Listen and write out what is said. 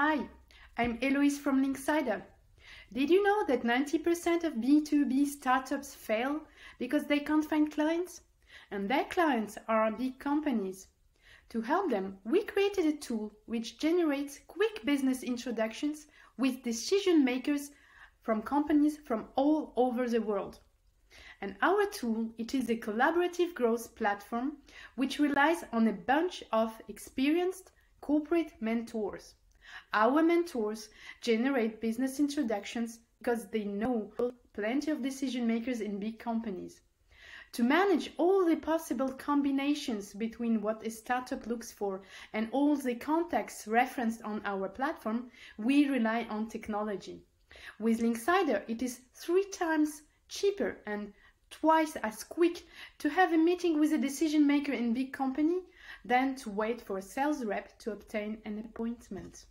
Hi, I'm Eloise from Linksider. Did you know that 90% of B2B startups fail because they can't find clients? And their clients are big companies. To help them, we created a tool which generates quick business introductions with decision makers from companies from all over the world. And our tool, it is a collaborative growth platform which relies on a bunch of experienced corporate mentors. Our mentors generate business introductions because they know plenty of decision makers in big companies. To manage all the possible combinations between what a startup looks for and all the contacts referenced on our platform, we rely on technology. With Linksider, it is three times cheaper and twice as quick to have a meeting with a decision maker in big company than to wait for a sales rep to obtain an appointment.